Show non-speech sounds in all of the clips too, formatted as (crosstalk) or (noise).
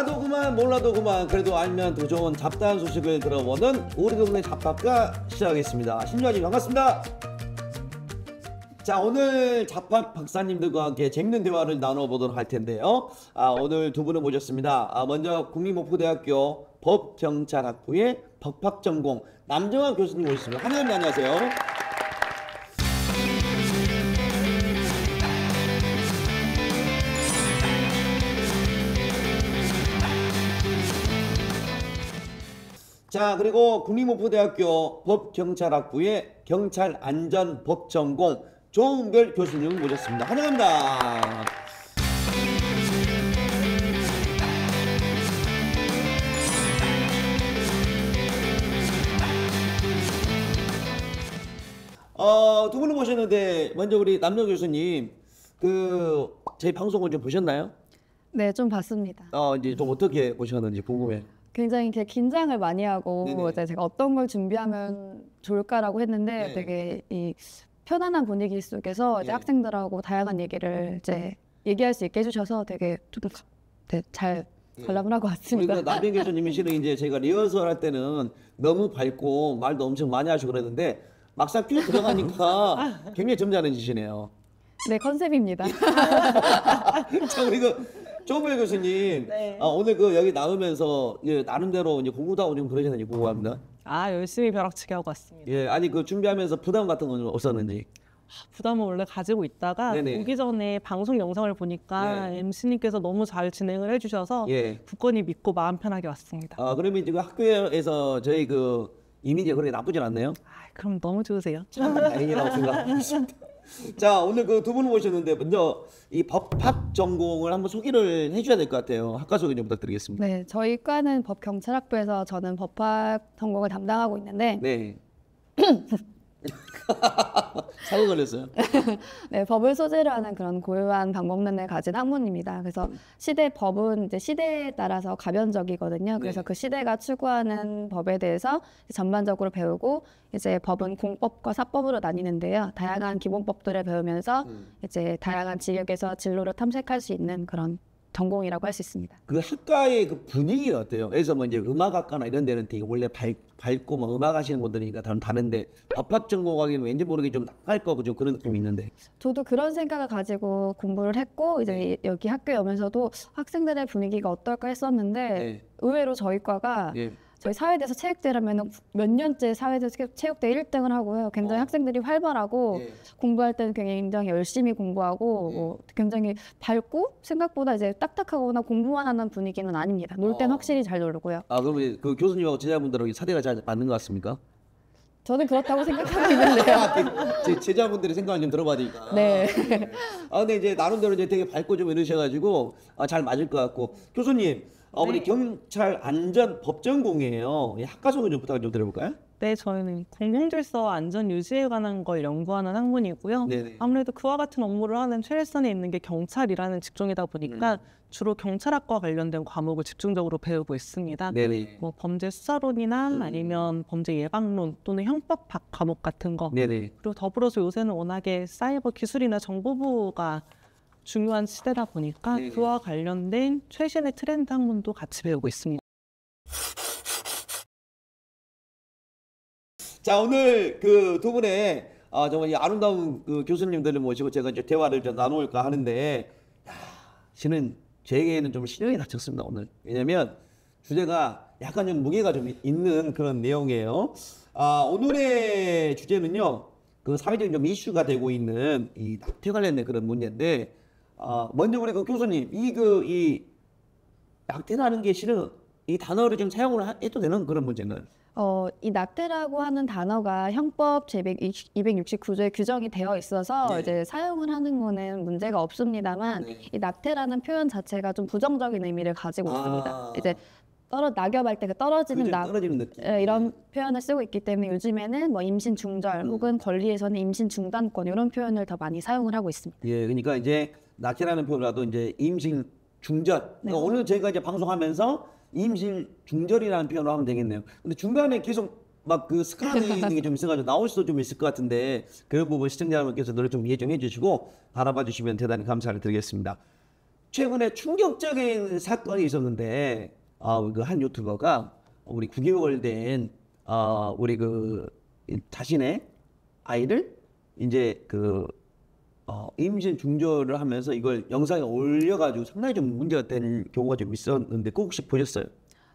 알아도 그만 몰라도 그만 그래도 알면 더 좋은 잡다한 소식을 들어보는 우리 동네 잡밥가 시작하겠습니다. 신주아님 반갑습니다. 자 오늘 잡밥 박사님들과 함께 재밌는 대화를 나눠보도록 할 텐데요. 아, 오늘 두 분을 모셨습니다. 아, 먼저 국민목포대학교 법경찰학부의 법학전공 남정환 교수님 모셨습니다. 한의원님 안녕하세요. 자 그리고 국립목포대학교 법경찰학부의 경찰안전법전공 조은별 교수님 모셨습니다. 환영합니다. 어, 두 분을 모셨는데 먼저 우리 남정 교수님 그 저희 방송을 좀 보셨나요? 네, 좀 봤습니다. 어 이제 좀 어떻게 보셨는지 궁금해. 굉장히 이렇게 긴장을 많이 하고 네네. 이제 제가 어떤 걸 준비하면 좋을까라고 했는데 네. 되게 이 편안한 분위기 속에서 이제 네. 학생들하고 다양한 얘기를 이제 얘기할 수 있게 해주셔서 되게 좀잘 네. 관람을 하고 왔습니다. 그 남편 (laughs) 교수님이 실은 이제 저희가 리허설 할 때는 너무 밝고 말도 엄청 많이 하시고 그랬는데 막상 쭉 들어가니까 (laughs) 굉장히 점잖으시네요. 네, 컨셉입니다. (laughs) 자 그리고 조별 교수님 네. 아, 오늘 그 여기 나오면서 예, 나름대로 이제 공부도 하고 좀 그러셨는지 궁금합니다. 아 열심히 벼락치기 하고 왔습니다. 예, 아니 그 준비하면서 부담 같은 건 없었는지. 부담을 원래 가지고 있다가 네네. 오기 전에 방송 영상을 보니까 네. MC님께서 너무 잘 진행을 해주셔서 예. 굳건히 믿고 마음 편하게 왔습니다. 아 그러면 지금 학교에서 저희 그 이미지가 그렇게 나쁘진 않네요. 아, 그럼 너무 좋으세요. 참 다행이라고 생각합니다. (laughs) 자 오늘 그 두 분을 모셨는데 먼저 이 법학 전공을 한번 소개를 해줘야 될 것 같아요. 학과 소개 좀 부탁드리겠습니다. 네, 저희 과는 법경찰학부에서 저는 법학 전공을 담당하고 있는데 네. (clears throat) (laughs) 사고 걸렸어요. (laughs) 네, 법을 소재로 하는 그런 고유한 방법론을 가진 학문입니다. 그래서 시대 법은 이제 시대에 따라서 가변적이거든요. 그래서 네. 그 시대가 추구하는 법에 대해서 전반적으로 배우고 이제 법은 공법과 사법으로 나뉘는데요. 다양한 기본법들을 배우면서 음. 이제 다양한 지역에서 진로를 탐색할 수 있는 그런 전공이라고 할 수 있습니다. 그 학과의 그 분위기가 어때요? 그래서 뭐 이제 음악학과나 이런 데는 되게 원래 밝, 밝고 뭐 음악 하시는 분들이니까 다른 다른데 법학 전공하기는 왠지 모르게 좀 나갈 거고 좀 그런 느낌이 있는데. 저도 그런 생각을 가지고 공부를 했고 이제 여기 학교에 오면서도 학생들의 분위기가 어떨까 했었는데 네. 의외로 저희 과가 예. 저희 사회대에서 체육대라면 몇 년째 사회대에서 체- 체육대 1등을 하고요. 굉장히 어. 학생들이 활발하고 예. 공부할 때는 굉장히 열심히 공부하고 예. 뭐 굉장히 밝고 생각보다 이제 딱딱하거나 공부만 하는 분위기는 아닙니다. 놀땐 어. 확실히 잘 놀고요. 아 그러면 그 교수님하고 제자분들하고 사대가 잘 맞는 것 같습니까? 저는 그렇다고 생각하고 (laughs) 있는데요. 아, 제 제자분들의 생각을 좀 들어봐야니까. 네. 아 근데 이제 나름대로 이제 되게 밝고 좀 이러셔가지고 아, 잘 맞을 것 같고 교수님 어, 우리 네. 경찰 안전 법전공이에요. 이 학과 소개 좀 부탁 좀 드려볼까요? 네, 저희는 공공질서 안전 유지에 관한 걸 연구하는 학문이고요. 네네. 아무래도 그와 같은 업무를 하는 최일선에 있는 게 경찰이라는 직종이다 보니까 음. 주로 경찰학과 관련된 과목을 집중적으로 배우고 있습니다. 네네. 뭐 범죄 수사론이나 음. 아니면 범죄 예방론 또는 형법 학 과목 같은 거 네네. 그리고 더불어서 요새는 워낙에 사이버 기술이나 정보부가 중요한 시대다 보니까 네네. 그와 관련된 최신의 트렌드 학문도 같이 배우고 있습니다. 자 오늘 그 두 분의 아 정말 이 아름다운 그 교수님들을 모시고 제가 이제 대화를 좀 나눠볼까 하는데 야, 실은 제게는 좀 신경이 다쳤습니다 오늘 왜냐면 주제가 약간 좀 무게가 좀 있는 그런 내용이에요. 아 오늘의 주제는요 그 사회적인 좀 이슈가 되고 있는 이 낙태 관련된 그런 문제인데 아 먼저 우리 그 교수님 이 그 이 낙태라는 게 실은 이 단어를 좀 사용을 하- 해도 되는 그런 문제인가요? 어, 이 낙태라고 하는 단어가 형법 제269조에 규정이 되어 있어서 네. 이제 사용을 하는 거는 문제가 없습니다만 네. 이 낙태라는 표현 자체가 좀 부정적인 의미를 가지고 아. 있습니다. 이제 떨어 낙엽할 때 그 떨어지는 그죠? 낙 떨어지는. 예, 이런 표현을 쓰고 있기 때문에 요즘에는 뭐 임신 중절 음. 혹은 권리에서는 임신 중단권 이런 표현을 더 많이 사용을 하고 있습니다. 예, 그러니까 이제 낙태라는 표현이라도 이제 임신 중절. 네. 그러니까 오늘 저희가 이제 방송하면서 임신 중절이라는 표현을 하면 되겠네요. 근데 중간에 계속 막 그 스카이 (laughs) 있는 게 좀 있어가지고 나올 수도 좀 있을 것 같은데 그 부분 시청자 여러분께서 노래 좀 이해 좀 해주시고 바라봐 주시면 대단히 감사를 드리겠습니다. 최근에 충격적인 사건이 있었는데 아, 그한 유튜버가 우리 9개월 된 아, 우리 그 자신의 아이를 이제 그 어, 임신 중절을 하면서 이걸 영상에 올려가지고 상당히 좀 문제가 된 경우가 좀 있었는데 꼭 혹시 보셨어요?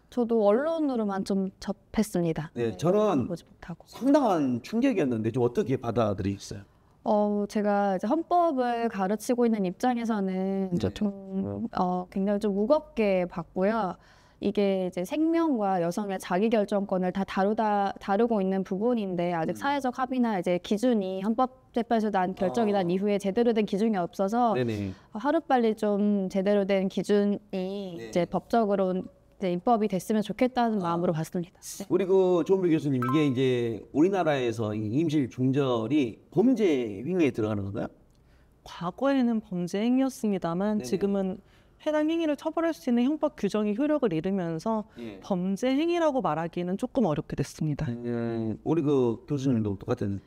저도 언론으로만 좀 접했습니다. 네, 저는 보지 못하고. 상당한 충격이었는데 좀 어떻게 받아들이셨어요? 어, 제가 이제 헌법을 가르치고 있는 입장에서는 네. 좀 어, 굉장히 좀 무겁게 봤고요. 이게 이제 생명과 여성의 자기 결정권을 다 다루다 다루고 있는 부분인데 아직 음. 사회적 합의나 이제 기준이 헌법재판소 난 결정이 난 아. 이후에 제대로 된 기준이 없어서 네네. 하루 빨리 좀 제대로 된 기준이 네. 이제 법적으로 이제 입법이 됐으면 좋겠다는 아. 마음으로 봤습니다. 네. 우리 그 조은배 교수님 이게 이제 우리나라에서 이 임실 중절이 범죄 횡령에 들어가는 건가요? 과거에는 범죄 행위였습니다만 네네. 지금은 해당 행위를 처벌할 수 있는 형법 규정이 효력을 잃으면서 예. 범죄 행위라고 말하기는 조금 어렵게 됐습니다. 음, 우리 그 교수님도 똑같은.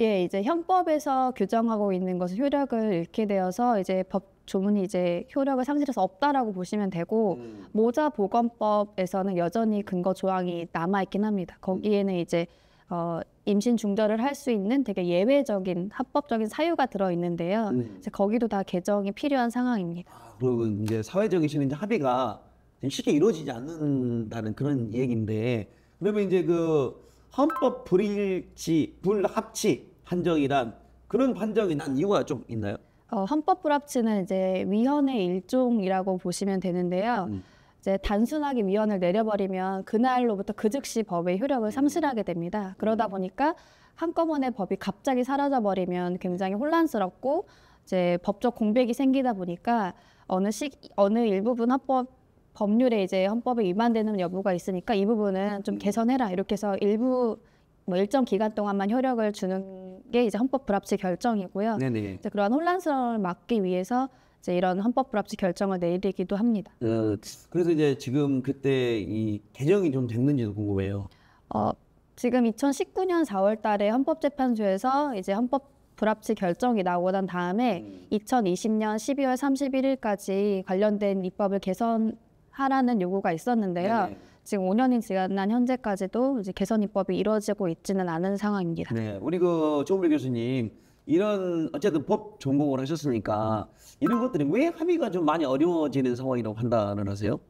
예, 이제 현법에서 규정하고 있는 것은 효력을 잃게 되어서 이제 법 조문이 이제 효력을 상실해서 없다라고 보시면 되고 음. 모자 보건법에서는 여전히 근거 조항이 남아 있긴 합니다. 거기에는 이제 어, 임신 중절을 할 수 있는 되게 예외적인 합법적인 사유가 들어 있는데요. 음. 이제 거기도 다 개정이 필요한 상황입니다. 그리고 이제 사회적인 이제 합의가 쉽게 이루어지지 않는다는 그런 얘기인데 그러면 이제 그 헌법 불일치 불합치 판정이란 그런 판정이 난 이유가 좀 있나요? 어, 헌법 불합치는 이제 위헌의 일종이라고 보시면 되는데요. 음. 이제 단순하게 위헌을 내려버리면 그날로부터 그 즉시 법의 효력을 상실하게 됩니다. 그러다 보니까 한꺼번에 법이 갑자기 사라져 버리면 굉장히 혼란스럽고 이제 법적 공백이 생기다 보니까 어느 시 어느 일부분 헌법 법률에 이제 헌법에 위반되는 여부가 있으니까 이 부분은 좀 개선해라 이렇게 해서 일부 뭐 일정 기간 동안만 효력을 주는 게 이제 헌법 불합치 결정이고요. 네네. 이제 그러한 혼란스러움을 막기 위해서 이제 이런 헌법 불합치 결정을 내리기도 합니다. 어, 그래서 이제 지금 그때 이 개정이 좀 됐는지도 궁금해요. 어, 지금 2019년 4월 달에 헌법재판소에서 이제 헌법 불합치 결정이 나오고 난 다음에 2020년 12월 31일까지 관련된 입법을 개선하라는 요구가 있었는데요. 네네. 지금 5년이 지난 현재까지도 이제 개선 입법이 이루어지고 있지는 않은 상황입니다. 네, 우리 그 조은배 교수님 이런 어쨌든 법 전공을 하셨으니까 이런 것들이 왜 합의가 좀 많이 어려워지는 상황이라고 판단을 하세요?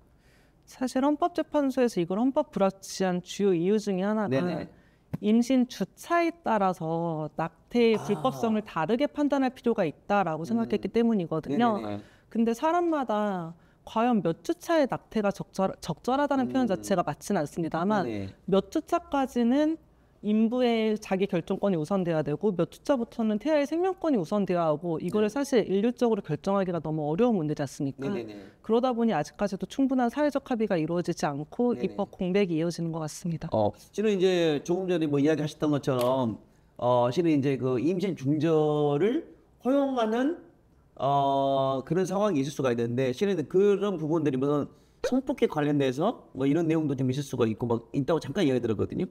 사실 헌법재판소에서 이걸 헌법 불합치한 주요 이유 중에 하나가 네네. 임신 주차에 따라서 낙태의 아. 불법성을 다르게 판단할 필요가 있다라고 생각했기 때문이거든요. 음. 네네네. 근데 사람마다 과연 몇 주차의 낙태가 적절, 적절하다는 표현 음. 자체가 맞지는 않습니다만 네네. 몇 주차까지는 인부의 자기 결정권이 우선돼야 되고 몇 주차부터는 태아의 생명권이 우선돼야 하고 이거를 네. 사실 일률적으로 결정하기가 너무 어려운 문제지 않습니까? 네네네. 그러다 보니 아직까지도 충분한 사회적 합의가 이루어지지 않고 네네. 입법 공백이 이어지는 것 같습니다. 어, 실은 이제 조금 전에 뭐 이야기하셨던 것처럼 어, 실은 이제 그 임신 중절을 허용하는 어, 그런 상황이 있을 수가 있는데 실은 그런 부분들이 무슨 성폭행 관련돼서 뭐 이런 내용도 좀 있을 수가 있고 막 있다고 잠깐 이야기 들었거든요.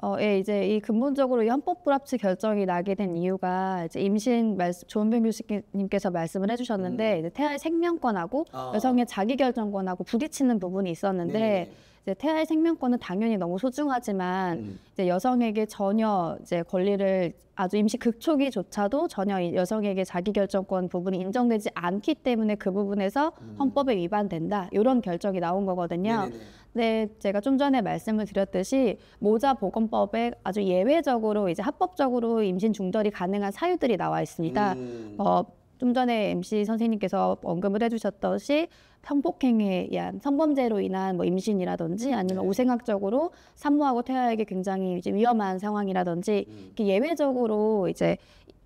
어, 예, 이제 이 근본적으로 이 헌법 불합치 결정이 나게 된 이유가 이제 임신 말씀 조은병 교수님께서 말씀을 해주셨는데 이제 태아의 생명권하고 음. 아. 여성의 자기 결정권하고 부딪히는 부분이 있었는데 네네. 이제 태아의 생명권은 당연히 너무 소중하지만 음. 이제 여성에게 전혀 이제 권리를 아주 임시 극초기조차도 전혀 이 여성에게 자기 결정권 부분이 인정되지 않기 때문에 그 부분에서 헌법에 위반된다 이런 결정이 나온 거거든요. 음. 네네네. 네, 제가 좀 전에 말씀을 드렸듯이 모자 보건법에 아주 예외적으로 이제 합법적으로 임신 중절이 가능한 사유들이 나와 있습니다. 음. 어, 좀 전에 MC 선생님께서 언급을 해주셨듯이 성폭행에 의한 성범죄로 인한 뭐 임신이라든지 아니면 네. 오생학적으로 산모하고 태아에게 굉장히 이제 위험한 상황이라든지 음. 이렇게 예외적으로 이제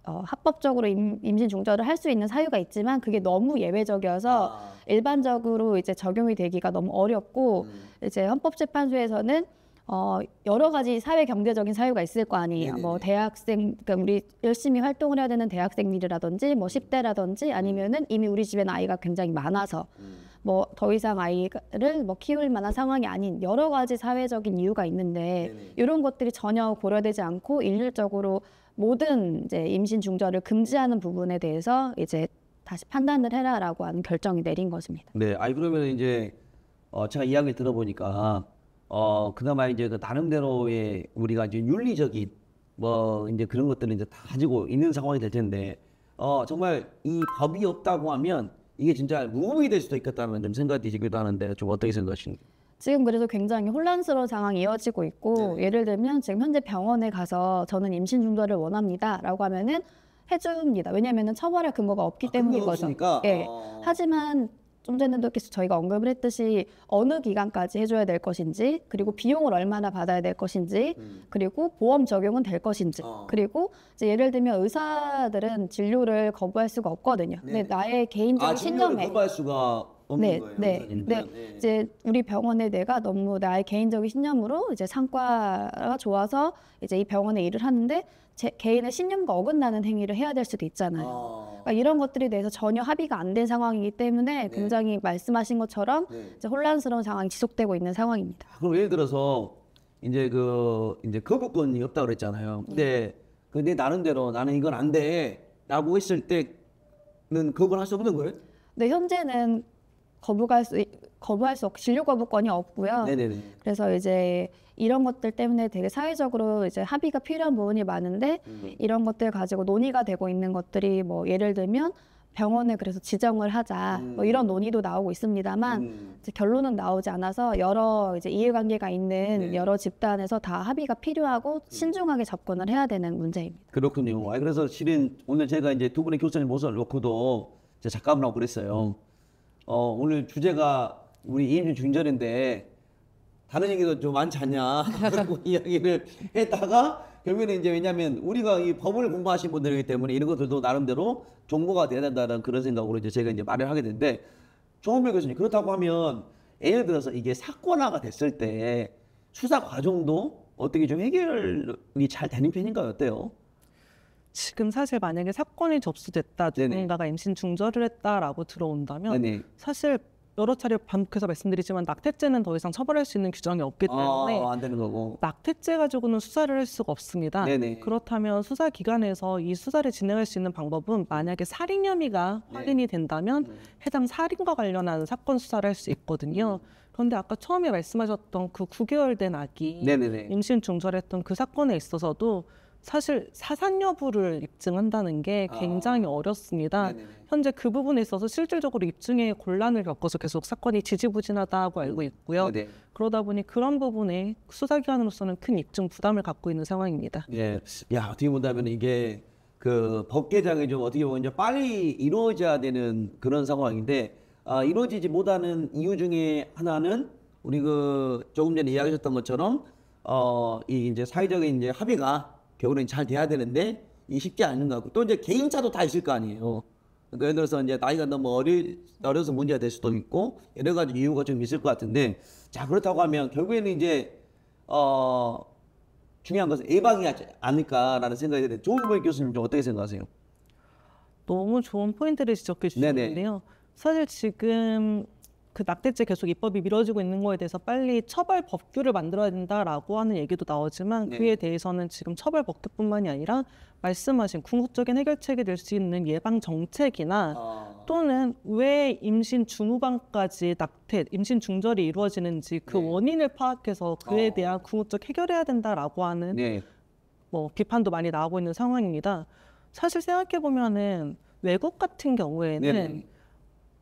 어, 합법적으로 임, 임신 중절을 할 수 있는 사유가 있지만 그게 너무 예외적이어서 아. 일반적으로 이제 적용이 되기가 너무 어렵고 음. 이제 헌법재판소에서는 어, 여러 가지 사회 경제적인 사유가 있을 거 아니에요. 네네네. 뭐 대학생, 그러니까 우리 열심히 활동을 해야 되는 대학생들이라든지 뭐 10대라든지 아니면은 이미 우리 집에는 아이가 굉장히 많아서 음. 뭐더 이상 아이를 뭐 키울 만한 상황이 아닌 여러 가지 사회적인 이유가 있는데 네네. 이런 것들이 전혀 고려되지 않고 일률적으로 모든 이제 임신 중절을 금지하는 부분에 대해서 이제 다시 판단을 해라라고 하는 결정이 내린 것입니다. 네, 아니 그러면 이제 어 제가 이야기 들어보니까 어 그나마 이제 그 나름대로의 우리가 이제 윤리적인 뭐 이제 그런 것들을 이제 다 가지고 있는 상황이 될 텐데 어 정말 이 법이 없다고 하면 이게 진짜 무음이 될 수도 있겠다는 좀 생각이 드시기도 하는데 좀 어떻게 생각하시는지? 지금 그래서 굉장히 혼란스러운 상황이 이어지고 있고 예를 들면 지금 현재 병원에 가서 저는 임신 중절을 원합니다라고 하면은 해줍니다. 왜냐하면은 처벌할 근거가 없기 때문인 거죠. 예. 어. 하지만 좀 전에도 계속 저희가 언급을 했듯이 어느 기간까지 해줘야 될 것인지 그리고 비용을 얼마나 받아야 될 것인지 음. 그리고 보험 적용은 될 것인지 어. 그리고 이제 예를 들면 의사들은 진료를 거부할 수가 없거든요. 근데 네네. 나의 개인적인 아, 신념에 거부할 수가 없는 네, 거예요. 네, 의사님들은. 네. 이제 우리 병원에 내가 너무 나의 개인적인 신념으로 이제 상과가 좋아서 이제 이 병원에 일을 하는데 제 개인의 신념과 어긋나는 행위를 해야 될 수도 있잖아요. 어. 그러니까 이런 것들에 대해서 전혀 합의가 안 된 상황이기 때문에 굉장히 말씀하신 것처럼 네. 이제 혼란스러운 상황이 지속되고 있는 상황입니다. 그럼 예를 들어서 이제 그 이제 거부권이 없다 그랬잖아요. 근데 근데 나름대로 나는 이건 안 돼라고 했을 때는 거부를 할 수 없는 거예요? 근데 현재는 거부할 수 거부할 수 없, 진료 거부권이 없고요. 네네네. 그래서 이제 이런 것들 때문에 되게 사회적으로 이제 합의가 필요한 부분이 많은데 음. 이런 것들 가지고 논의가 되고 있는 것들이 뭐 예를 들면 병원에 그래서 지정을 하자 뭐 이런 논의도 나오고 있습니다만 음. 이제 결론은 나오지 않아서 여러 이제 이해관계가 있는 네. 여러 집단에서 다 합의가 필요하고 신중하게 접근을 해야 되는 문제입니다. 그렇군요. 아 그래서 실은 오늘 제가 이제 두 분의 교수님 모습을 놓고도 이제 작가분하고 그랬어요. 어 오늘 주제가 우리 임신 중절인데 다른 얘기도 좀 많지 않냐라고 (laughs) 이야기를 했다가 결국에는 이제 왜냐하면 우리가 이 법을 공부하신 분들이기 때문에 이런 것들도 나름대로 정보가 돼야 된다는 그런 생각으로 이제 제가 이제 말을 하게 됐는데 조은별 교수님 그렇다고 하면 예를 들어서 이게 사건화가 됐을 때 수사 과정도 어떻게 좀 해결이 잘 되는 편인가요? 어때요? 지금 사실 만약에 사건이 접수됐다 네네. 누군가가 임신 중절을 했다라고 들어온다면 네네. 사실 여러 차례 반복해서 말씀드리지만 낙태죄는 더 이상 처벌할 수 있는 규정이 없기 때문에 아, 안 되는 거고. 낙태죄 가지고는 수사를 할 수가 없습니다. 네네. 그렇다면 수사 기관에서 이 수사를 진행할 수 있는 방법은 만약에 살인 혐의가 네. 확인이 된다면 해당 살인과 관련한 사건 수사를 할 수 있거든요. 그런데 아까 처음에 말씀하셨던 그 9개월 된 아기 네네네. 임신 중절했던 그 사건에 있어서도 사실 사산 여부를 입증한다는 게 아. 굉장히 어렵습니다. 네네네. 현재 그 부분에 있어서 실질적으로 입증에 곤란을 겪어서 계속 사건이 지지부진하다고 알고 있고요. 네. 그러다 보니 그런 부분에 수사기관으로서는 큰 입증 부담을 갖고 있는 상황입니다. 예. 야, 어떻게 본다면 이게 그 법 개정이 좀 어떻게 보면 이제 빨리 이루어져야 되는 그런 상황인데 아, 이루어지지 못하는 이유 중에 하나는 우리 그 조금 전에 이야기하셨던 것처럼 어, 이 이제 사회적인 이제 합의가 결국엔 잘 돼야 되는데 이 쉽지 않은 것 같고 또 이제 개인차도 다 있을 거 아니에요. 그러니까 예를 들어서 이제 나이가 너무 어리, 어려서 문제가 될 수도 있고 여러 가지 이유가 좀 있을 것 같은데 자 그렇다고 하면 결국에는 이제 어 중요한 것은 예방이 아닐까라는 생각이 드는데 조은보이 교수님 좀 어떻게 생각하세요? 너무 좋은 포인트를 지적해 주셨는데요. 사실 지금 그 낙태죄 계속 입법이 미뤄지고 있는 거에 대해서 빨리 처벌 법규를 만들어야 된다라고 하는 얘기도 나오지만 네. 그에 대해서는 지금 처벌 법규뿐만이 아니라 말씀하신 궁극적인 해결책이 될 수 있는 예방 정책이나 아, 또는 왜 임신 중후반까지 낙태, 임신 중절이 이루어지는지 그 네. 원인을 파악해서 그에 어. 대한 궁극적 해결해야 된다라고 하는 네. 뭐 비판도 많이 나오고 있는 상황입니다. 사실 생각해 보면은 외국 같은 경우에는 네네.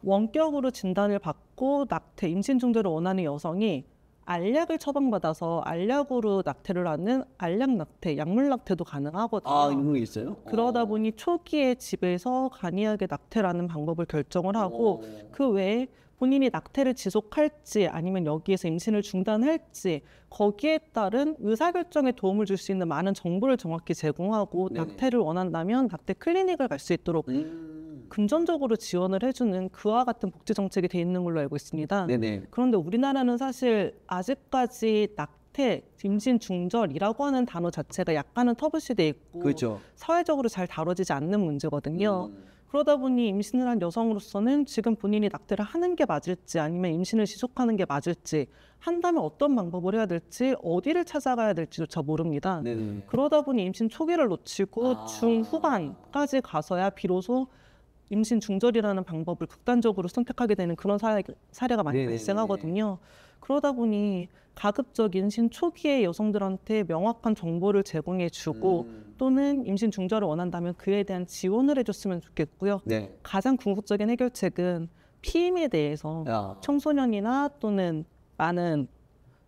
원격으로 진단을 받고 낙태, 임신 중절을 원하는 여성이 알약을 처방받아서 알약으로 낙태를 하는 알약 낙태, 약물 낙태도 가능하거든요. 아 이런 게 있어요? 그러다 어. 보니 초기에 집에서 간이하게 낙태라는 방법을 결정을 하고 어. 그 외에 본인이 낙태를 지속할지 아니면 여기에서 임신을 중단할지 거기에 따른 의사결정에 도움을 줄 수 있는 많은 정보를 정확히 제공하고 네네. 낙태를 원한다면 낙태 클리닉을 갈 수 있도록 음. 금전적으로 지원을 해주는 그와 같은 복지 정책이 돼 있는 걸로 알고 있습니다. 네네. 그런데 우리나라는 사실 아직까지 낙태, 임신 중절이라고 하는 단어 자체가 약간은 터부시돼 있고 그렇죠. 사회적으로 잘 다뤄지지 않는 문제거든요. 음. 그러다 보니 임신을 한 여성으로서는 지금 본인이 낙태를 하는 게 맞을지 아니면 임신을 지속하는 게 맞을지 한다면 어떤 방법을 해야 될지 어디를 찾아가야 될지조차 모릅니다. 네네. 그러다 보니 임신 초기를 놓치고 아. 중후반까지 가서야 비로소 임신 중절이라는 방법을 극단적으로 선택하게 되는 그런 사례, 사례가 많이 네네네네. 발생하거든요. 그러다 보니 가급적 임신 초기에 여성들한테 명확한 정보를 제공해 주고 음. 또는 임신 중절을 원한다면 그에 대한 지원을 해줬으면 좋겠고요. 네. 가장 궁극적인 해결책은 피임에 대해서 야. 청소년이나 또는 많은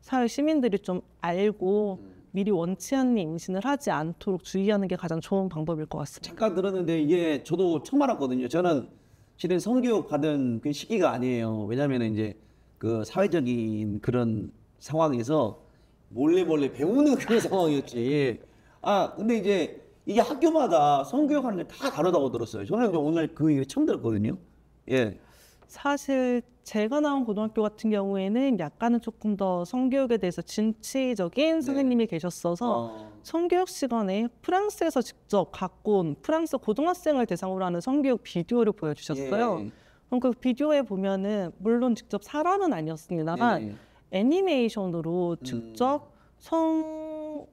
사회 시민들이 좀 알고 미리 원치 않는 임신을 하지 않도록 주의하는 게 가장 좋은 방법일 것 같습니다. 잠깐 들었는데 이게 저도 처음 알았거든요. 저는 실은 성교육 받은 그 시기가 아니에요. 왜냐하면 이제 그 사회적인 그런 상황에서 몰래 몰래 배우는 그런 (laughs) 상황이었지. 아 근데 이제 이게 학교마다 성교육하는 게 다 다르다고 들었어요. 저는 오늘 그 얘기 처음 들었거든요. 예. 사실 제가 나온 고등학교 같은 경우에는 약간은 조금 더 성교육에 대해서 진취적인 선생님이 계셨어서 어. 성교육 시간에 프랑스에서 직접 갖고 온 프랑스 고등학생을 대상으로 하는 성교육 비디오를 보여주셨어요. 예. 그럼 그 비디오에 보면은 물론 직접 사람은 아니었습니다만 네네. 애니메이션으로 음. 직접 성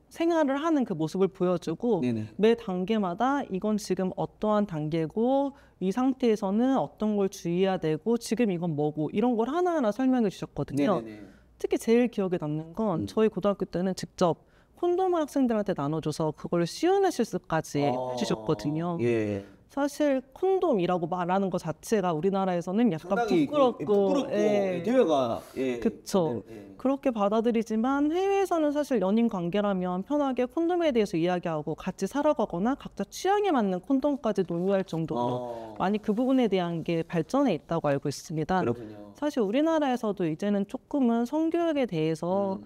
생활을 하는 그 모습을 보여주고 네네. 매 단계마다 이건 지금 어떠한 단계고 이 상태에서는 어떤 걸 주의해야 되고 지금 이건 뭐고 이런 걸 하나하나 설명해 주셨거든요. 네네네. 특히 제일 기억에 남는 건 음. 저희 고등학교 때는 직접 콘돔을 학생들한테 나눠줘서 그걸 씌우는 실습까지 어. 해주셨거든요. 예. 사실 콘돔이라고 말하는 것 자체가 우리나라에서는 약간 상당히 그- 부끄럽고, 부끄럽고 예. 대회가 예. 그쵸. 예. 그렇게 받아들이지만 해외에서는 사실 연인 관계라면 편하게 콘돔에 대해서 이야기하고 같이 살아가거나 각자 취향에 맞는 콘돔까지 논의할 정도로 어. 많이 그 부분에 대한 게 발전해 있다고 알고 있습니다. 그렇군요. 사실 우리나라에서도 이제는 조금은 성교육에 대해서 음.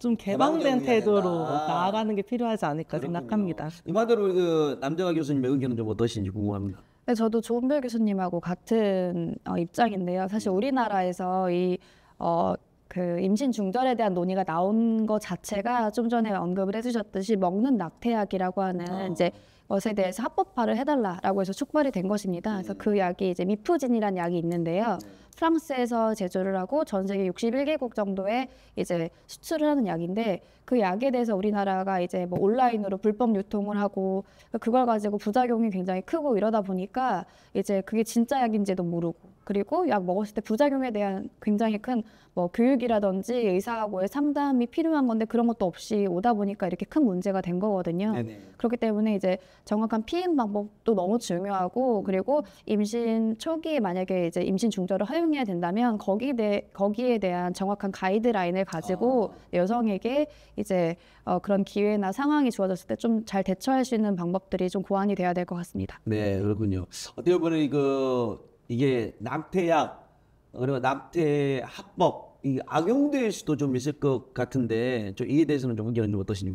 좀 개방된 태도로 된다. 나아가는 게 필요하지 않을까 그렇군요. 생각합니다. 이마대로 그 남정아 교수님의 의견은 좀 어떠신지 궁금합니다. 네, 저도 조은별 교수님하고 같은 어, 입장인데요. 사실 우리나라에서 이 어, 그 임신 중절에 대한 논의가 나온 것 자체가 좀 전에 언급을 해주셨듯이 먹는 낙태약이라고 하는 어. 이제 것에 대해서 합법화를 해달라라고 해서 촉발이 된 것입니다. 그래서 음. 그 약이 이제 미프진이라는 약이 있는데요. 프랑스에서 제조를 하고 전 세계 61개국 정도에 이제 수출을 하는 약인데 그 약에 대해서 우리나라가 이제 뭐 온라인으로 불법 유통을 하고 그걸 가지고 부작용이 굉장히 크고 이러다 보니까 이제 그게 진짜 약인지도 모르고 그리고 약 먹었을 때 부작용에 대한 굉장히 큰 뭐 교육이라든지 의사하고의 상담이 필요한 건데 그런 것도 없이 오다 보니까 이렇게 큰 문제가 된 거거든요. 네네. 그렇기 때문에 이제 정확한 피임 방법도 너무 중요하고 그리고 임신 초기에 만약에 이제 임신 중절을 허용해야 된다면 거기에 대 거기에 대한 정확한 가이드라인을 가지고 여성에게 이제 어, 그런 기회나 상황이 주어졌을 때 좀 잘 대처할 수 있는 방법들이 좀 고안이 돼야 될 것 같습니다. 네, 그렇군요. 어떻게 보면 그 이게 낙태약 그리고 낙태 합법 이 악용될 수도 좀 있을 것 같은데 좀 이에 대해서는 좀 의견은 좀 어떠신지.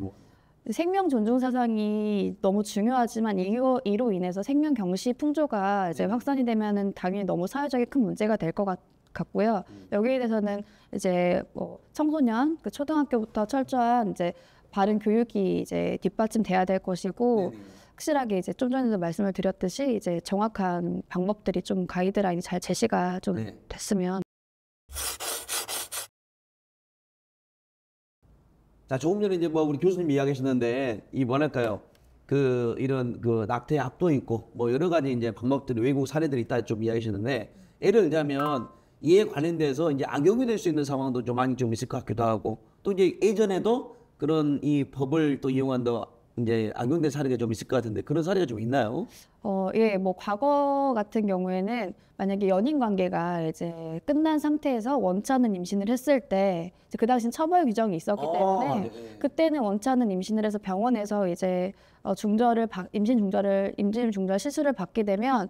생명 존중 사상이 너무 중요하지만 이로, 이로 인해서 생명 경시 풍조가 이제 확산이 되면은 당연히 너무 사회적인 큰 문제가 될 것 같고요. 여기에 대해서는 이제 뭐 청소년 그 초등학교부터 철저한 이제 바른 교육이 이제 뒷받침돼야 될 것이고 확실하게 이제 좀 전에도 말씀을 드렸듯이 이제 정확한 방법들이 좀 가이드라인이 잘 제시가 좀 네. 됐으면 자, 조금 전에 이제 뭐 우리 교수님 이야기하셨는데 이 뭐랄까요? 그 이런 그 낙태 압도 있고 뭐 여러 가지 이제 방법들이 외국 사례들이 있다 좀 이야기하셨는데 예를 들자면 이에 관련돼서 이제 악용이 될 수 있는 상황도 좀 많이 좀 있을 것 같기도 하고 또 이제 예전에도 그런 이 법을 또 이용한다 이제 악용된 사례가 좀 있을 것 같은데 그런 사례가 좀 있나요? 어, 예, 뭐 과거 같은 경우에는 만약에 연인 관계가 이제 끝난 상태에서 원치 않는 임신을 했을 때 이제 그 당시 처벌 규정이 있었기 때문에 아, 네. 그때는 원치 않는 임신을 해서 병원에서 이제 어, 중절을 받- 임신 중절을 임신 중절 시술을 받게 되면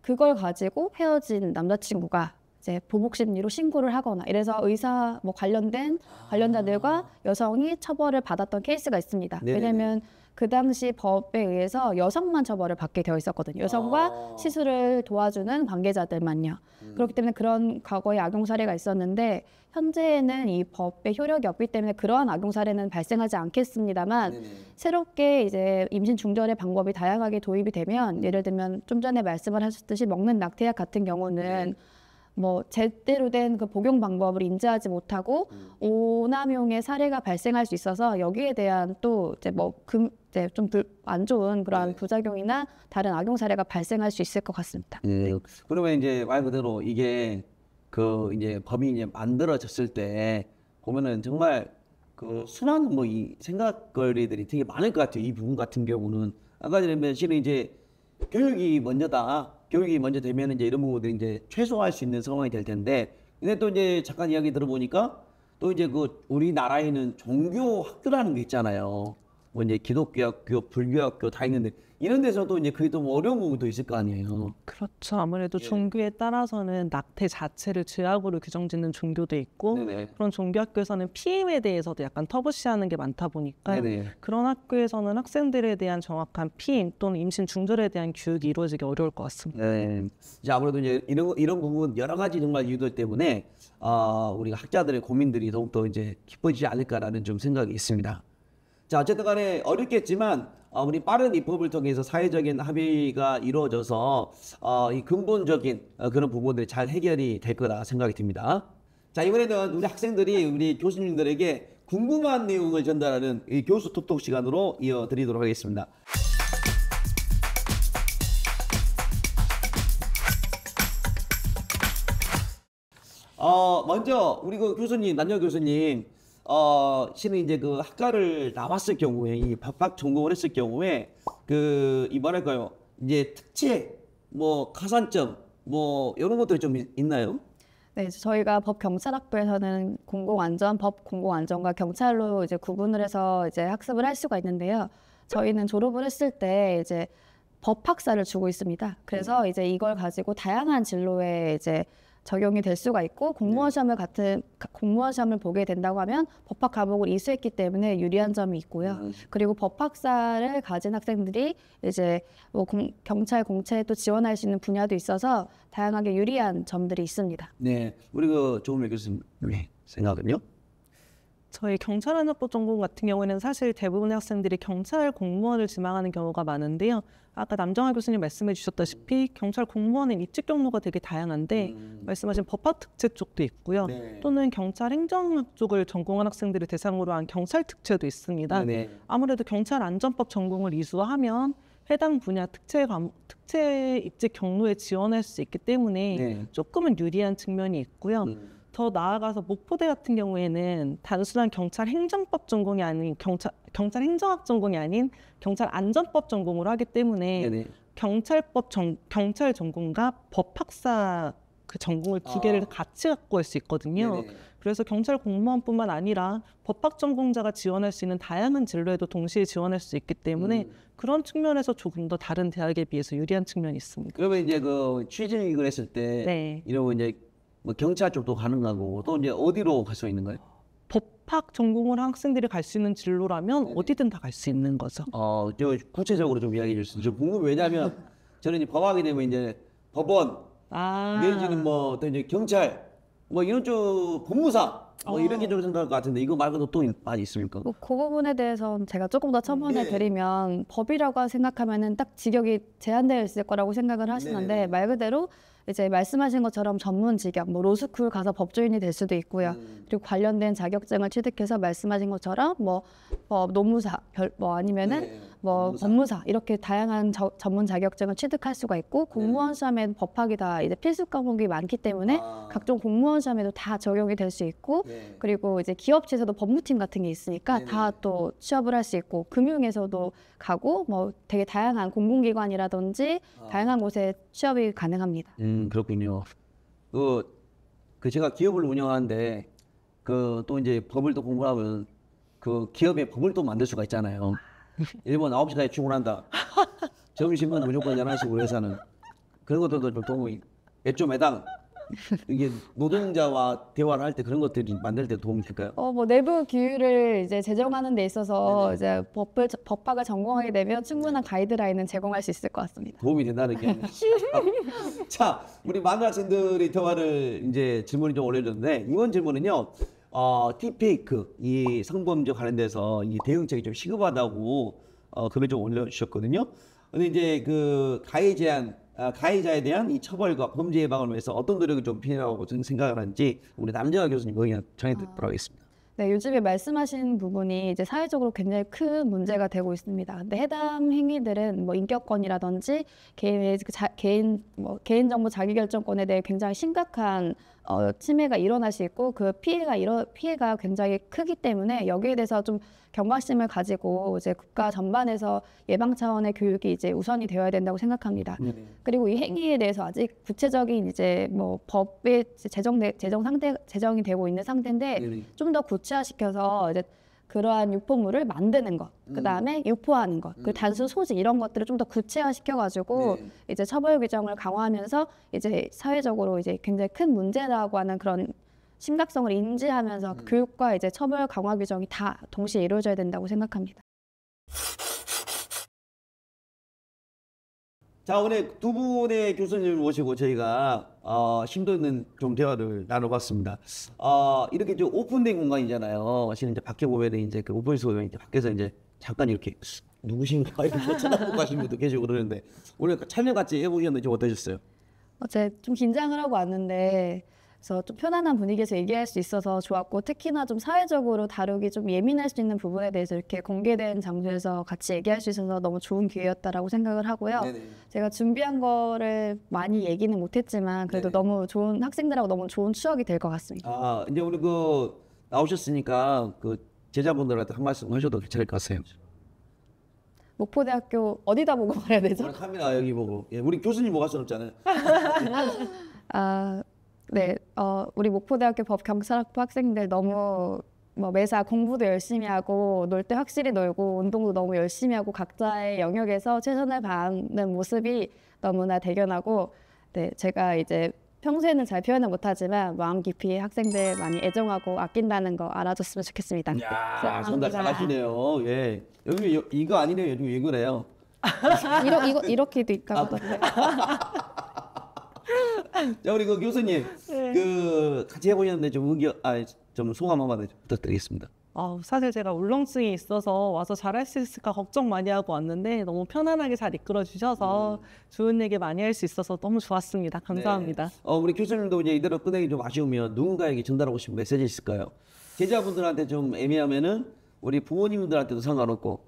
그걸 가지고 헤어진 남자친구가 이제 보복 심리로 신고를 하거나 이래서 의사 뭐 관련된 관련자들과 여성이 처벌을 받았던 케이스가 있습니다. 네네네. 왜냐하면 그 당시 법에 의해서 여성만 처벌을 받게 되어 있었거든요. 여성과 아. 시술을 도와주는 관계자들만요. 음. 그렇기 때문에 그런 과거의 악용 사례가 있었는데 현재는 이 법의 효력이 없기 때문에 그러한 악용 사례는 발생하지 않겠습니다만 네네. 새롭게 이제 임신 중절의 방법이 다양하게 도입이 되면 예를 들면 좀 전에 말씀을 하셨듯이 먹는 낙태약 같은 경우는 뭐 제대로 된 그 복용 방법을 인지하지 못하고 음. 오남용의 사례가 발생할 수 있어서 여기에 대한 또 이제 뭐 금, 이제 좀 안 좋은 그러한 네. 부작용이나 다른 악용 사례가 발생할 수 있을 것 같습니다. 예. 그러면 이제 말 그대로 이게 그 이제 법이 이제 만들어졌을 때 보면은 정말 그 순한 뭐 이 생각거리들이 되게 많을 것 같아요. 이 부분 같은 경우는 아까 전에 실은 이제 교육이 먼저다. 교육이 먼저 되면 이제 이런 부분들이 이제 최소화할 수 있는 상황이 될 텐데 근데 또 이제 잠깐 이야기 들어보니까 또 이제 그 우리나라에는 종교 학교라는 게 있잖아요. 뭐 이제 기독교 학교, 불교 학교 다 있는데 이런 데서도 이제 그게 좀 어려운 부분도 있을 거 아니에요. 그렇죠. 아무래도 예. 종교에 따라서는 낙태 자체를 죄악으로 규정짓는 종교도 있고 네네. 그런 종교 학교에서는 피임에 대해서도 약간 터부시하는 게 많다 보니까 네네. 그런 학교에서는 학생들에 대한 정확한 피임 또는 임신 중절에 대한 교육이 이루어지기 어려울 것 같습니다. 네. 이제 아무래도 이제 이런 거- 이런 부분 여러 가지 정말 이유들 때문에 아 우리가 학자들의 고민들이 더욱더 이제 깊어지지 않을까라는 좀 생각이 있습니다. 자 어쨌든 간에 어렵겠지만 어, 우리 빠른 입법을 통해서 사회적인 합의가 이루어져서 어, 이 근본적인 어, 그런 부분들이 잘 해결이 될 거라 생각이 듭니다. 자 이번에는 우리 학생들이 우리 교수님들에게 궁금한 내용을 전달하는 이 교수 톡톡 시간으로 이어드리도록 하겠습니다. 어 먼저 우리 그 교수님 남녀 교수님 어 실은 이제 그 학과를 나왔을 경우에 이 법학 전공을 했을 경우에 그이 뭐랄까요 이제 특채 뭐 가산점 뭐 이런 것들이 좀 있- 있나요? 네, 저희가 법 경찰학부에서는 공공안전, 법 공공안전과 경찰로 이제 구분을 해서 이제 학습을 할 수가 있는데요. 저희는 졸업을 했을 때 이제 법학사를 주고 있습니다. 그래서 이제 이걸 가지고 다양한 진로에 이제 적용이 될 수가 있고 공무원 시험을 같은 가- 공무원 시험을 보게 된다고 하면 법학 과목을 이수했기 때문에 유리한 점이 있고요. 음. 그리고 법학사를 가진 학생들이 이제 뭐 공- 경찰 공채에 또 지원할 수 있는 분야도 있어서 다양하게 유리한 점들이 있습니다. 네, 우리 그 조은미 교수님 생각은요? 저희 경찰안전법 전공 같은 경우에는 사실 대부분의 학생들이 경찰 공무원을 지망하는 경우가 많은데요. 아까 남정아 교수님 말씀해 주셨다시피 경찰 공무원은 입직 경로가 되게 다양한데 음. 말씀하신 법학 특채 쪽도 있고요. 네. 또는 경찰 행정학 쪽을 전공한 학생들을 대상으로 한 경찰 특채도 있습니다. 네. 아무래도 경찰 안전법 전공을 이수하면 해당 분야 특채 감, 특채 입직 경로에 지원할 수 있기 때문에 네. 조금은 유리한 측면이 있고요. 음. 더 나아가서 목포대 같은 경우에는 단순한 경찰 행정법 전공이 아닌 경찰 경찰 행정학 전공이 아닌 경찰 안전법 전공으로 하기 때문에 네네. 경찰법 전 경찰 전공과 법학사 그 전공을 두 개를 아. 같이 갖고 갈수 있거든요. 네네. 그래서 경찰 공무원뿐만 아니라 법학 전공자가 지원할 수 있는 다양한 진로에도 동시에 지원할 수 있기 때문에 음. 그런 측면에서 조금 더 다른 대학에 비해서 유리한 측면이 있습니다. 그러면 이제 그 취직을 했을 때 네. 이러고 이제 뭐 경찰 쪽도 가능하고 또 이제 어디로 갈 수 있는 거예요? 법학 전공을 한 학생들이 갈 수 있는 진로라면 네네. 어디든 다 갈 수 있는 거죠. 어, 저 구체적으로 좀 이야기해 주세요. 저 궁금 왜냐면 저는 이제 법학이 되면 이제 법원 아, 내지는 뭐 어떤 이제 경찰 뭐 이런 쪽 법무사 뭐 어. 이런 게 좀 생각할 것 같은데 이거 말고도 또 많이 있습니까? 뭐 그 부분에 대해서는 제가 조금 더 첨언해 네. 드리면 법이라고 생각하면은 딱 직역이 제한되어 있을 거라고 생각을 하시는데 네네네. 말 그대로 이제 말씀하신 것처럼 전문 직역, 뭐 로스쿨 가서 법조인이 될 수도 있고요. 음. 그리고 관련된 자격증을 취득해서 말씀하신 것처럼 뭐, 뭐 노무사, 별, 뭐 아니면은 네, 뭐 법무사. 법무사 이렇게 다양한 저- 전문 자격증을 취득할 수가 있고 공무원 시험에 법학이 다 이제 필수 과목이 많기 때문에 네. 아. 각종 공무원 시험에도 다 적용이 될 수 있고 네. 그리고 이제 기업체에서도 법무팀 같은 게 있으니까 네네. 다또 취업을 할 수 있고 금융에서도 가고 뭐 되게 다양한 공공기관이라든지 아. 다양한 곳에 취업이 가능합니다. 음 그렇군요. 그, 그 제가 기업을 운영하는데 그 또 이제 법을 또 공부하면 그 기업의 법을 또 만들 수가 있잖아요. 일본 9시까지 출근한다. 점심은 무조건 11시 회사는 그런 것들도 좀 도움이 애초 매당 이게 노동자와 대화를 할 때 그런 것들이 만들 때 도움이 될까요? 어 뭐 내부 규율을 이제 제정하는 데 있어서 네네. 이제 법을 법학을 전공하게 되면 충분한 가이드라인은 제공할 수 있을 것 같습니다. 도움이 된다는 게. (laughs) 자, 우리 많은 학생들이 대화를 이제 질문이 좀 올려줬는데 이번 질문은요. 어, 딥페이크 이 성범죄 관련돼서 이 대응책이 좀 시급하다고 어, 글을 좀 올려주셨거든요. 근데 이제 그 가해 제한 아, 가해자에 대한 이 처벌과 범죄 예방을 위해서 어떤 노력이 좀 필요하고 저는 생각을 하는지 우리 남정아 교수님 의견 전해 듣도록 하겠습니다. 네, 요즘에 말씀하신 부분이 이제 사회적으로 굉장히 큰 문제가 되고 있습니다. 근데 해당 행위들은 뭐 인격권이라든지 개인의 그 자, 개인 뭐 개인 정보 자기 결정권에 대해 굉장히 심각한 어, 침해가 일어날 수 있고 그 피해가 일어 피해가 굉장히 크기 때문에 여기에 대해서 좀 경각심을 가지고 이제 국가 전반에서 예방 차원의 교육이 이제 우선이 되어야 된다고 생각합니다. 그리고 이 행위에 대해서 아직 구체적인 이제 뭐 법에 제정 제정 상태 제정이 되고 있는 상태인데 네네. 좀더 구체화시켜서 이제 그러한 유포물을 만드는 것, 그 다음에 유포하는 것, 그 단순 소지 이런 것들을 좀 더 구체화시켜가지고 네. 이제 처벌 규정을 강화하면서 이제 사회적으로 이제 굉장히 큰 문제라고 하는 그런 심각성을 인지하면서 그 교육과 이제 처벌 강화 규정이 다 동시에 이루어져야 된다고 생각합니다. 자 오늘 두 분의 교수님을 모시고 저희가 어, 심도 있는 좀 대화를 나눠봤습니다. 어, 이렇게 좀 오픈된 공간이잖아요. 사실 이제 밖에 보면 이제 그 오픈스가 이제 밖에서 이제 잠깐 이렇게 누구신가 이렇게 쳐다보고 가시는 분도 계시고 그러는데 오늘 촬영 같이 해보셨는데 좀 어떠셨어요? 어제 좀 긴장을 하고 왔는데 그래서 좀 편안한 분위기에서 얘기할 수 있어서 좋았고 특히나 좀 사회적으로 다루기 좀 예민할 수 있는 부분에 대해서 이렇게 공개된 장소에서 같이 얘기할 수 있어서 너무 좋은 기회였다라고 생각을 하고요. 제가 준비한 거를 많이 얘기는 못했지만 그래도 네네. 너무 좋은 학생들하고 너무 좋은 추억이 될 것 같습니다. 아 이제 우리 그 나오셨으니까 그 제자분들한테 한 말씀 하셔도 괜찮을 것 같아요. 목포대학교 어디다 보고 (laughs) 말해야 되죠? 오늘 카메라 여기 보고 예, 우리 교수님 뭐갈 수 없잖아요. (laughs) 아, 네. 어, 우리 목포대학교 법경찰학부 학생들 너무 뭐 매사 공부도 열심히 하고 놀 때 확실히 놀고 운동도 너무 열심히 하고 각자의 영역에서 최선을 다하는 모습이 너무나 대견하고 네, 제가 이제 평소에는 잘 표현을 못하지만 마음 깊이 학생들 많이 애정하고 아낀다는 거 알아줬으면 좋겠습니다. 야 전달 잘하시네요. 예 여기 여- 이거 아니네요. 요즘 왜 그래요? (laughs) 이러, 이거 이렇게도 있까 보다. (laughs) 자 우리 그 교수님 네. 그 같이 해보셨는데 좀 의견 아좀 소감 한마디 부탁드리겠습니다. 아, 사실 제가 울렁증이 있어서 와서 잘할 수 있을까 걱정 많이 하고 왔는데 너무 편안하게 잘 이끌어 주셔서 좋은 얘기 많이 할 수 있어서 너무 좋았습니다. 감사합니다. 네. 어 우리 교수님도 이제 이대로 끝내기 좀 아쉬우면 누군가에게 전달하고 싶은 메시지 있을까요? 제자분들한테 좀 애매하면은 우리 부모님들한테도 상관없고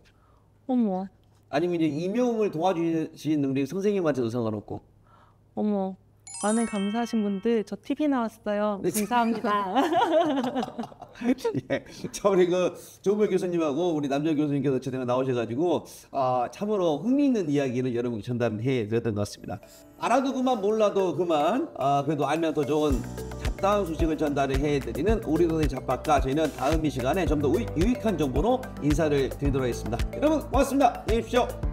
어머, 아니면 이제 임용을 도와주신 우리 선생님한테도 상관없고 어머. 많은 감사하신 분들 저 TV 나왔어요. 네. 감사합니다. (laughs) 예. 자 우리 그 조물 교수님하고 우리 남자 교수님께서 저녁에 나오셔가지고 아 참으로 흥미있는 이야기를 여러분께 전달해 드렸던 것 같습니다. 알아도 그만 몰라도 그만 아 그래도 알면 더 좋은 잡다한 소식을 전달을 해드리는 우리 동네 잡박가 저희는 다음 이 시간에 좀 더 유익한 정보로 인사를 드리도록 하겠습니다. 여러분 고맙습니다. 안녕히 계십시오.